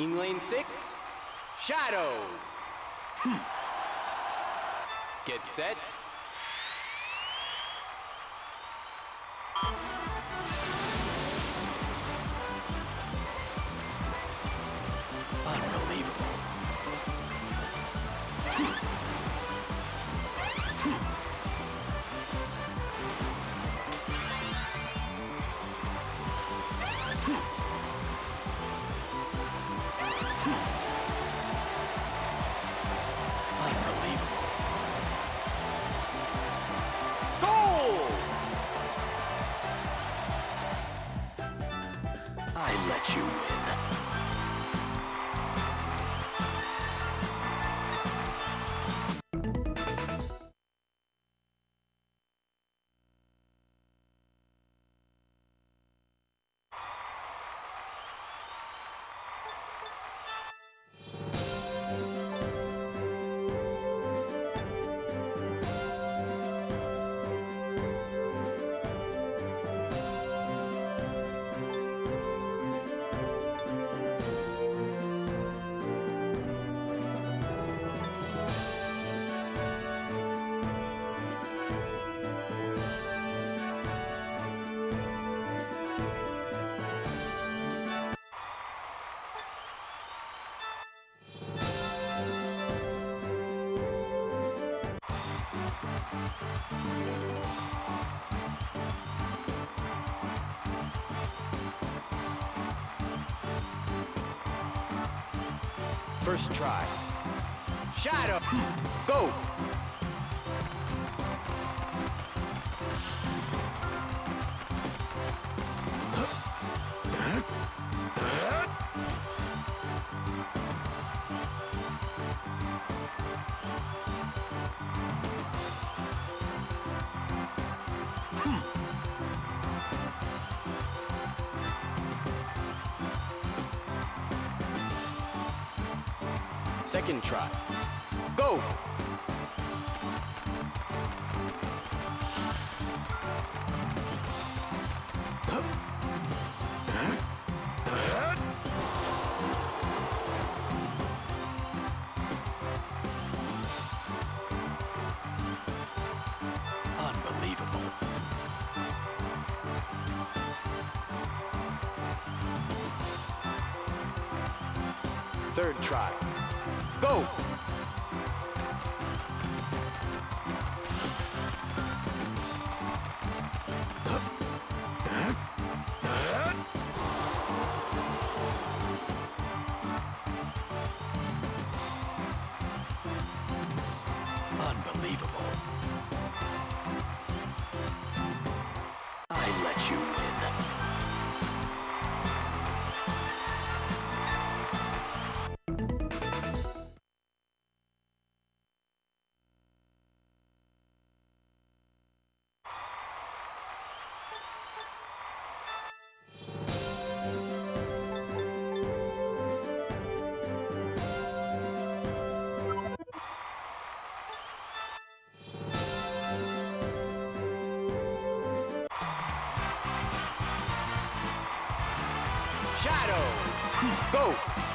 In lane six, Shadow. Hmm. Get set. First try. Shadow. Go! Second try. Go! Unbelievable. Third try. Go! Shadow. Go!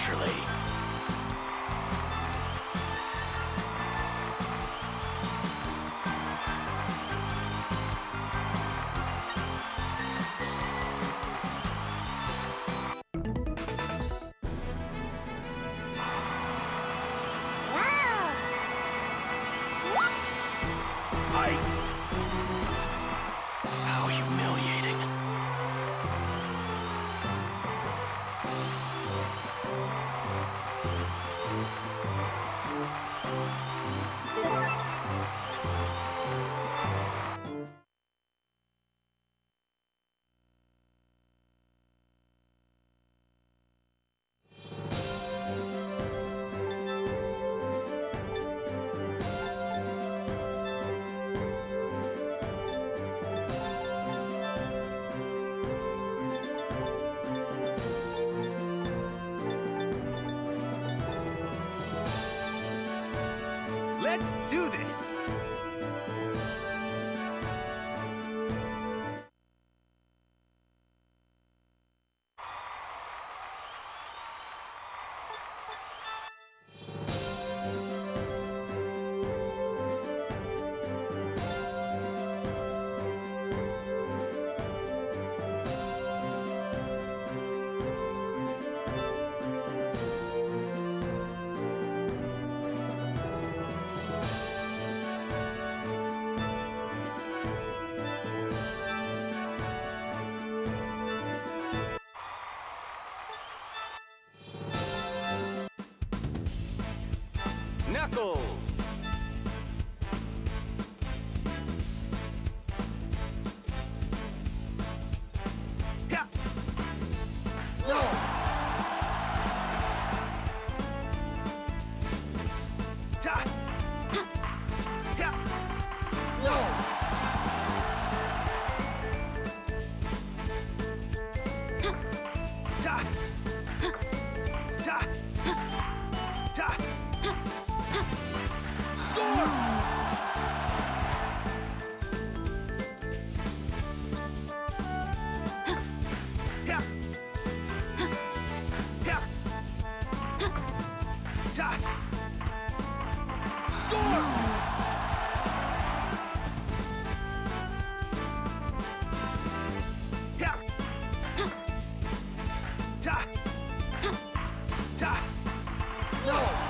Naturally. Do this! Knuckles. Yeah.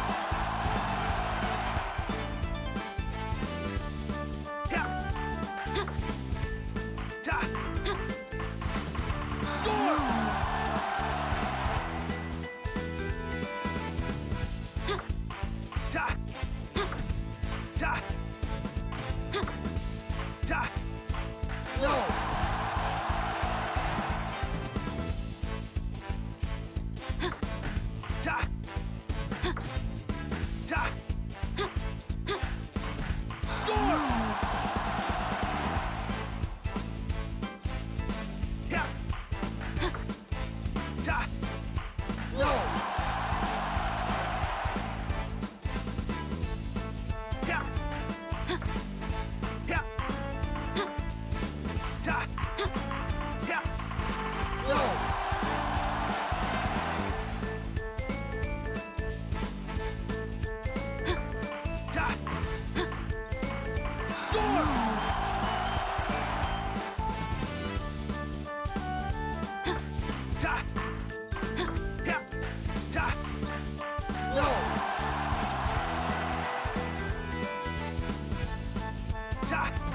Yeah.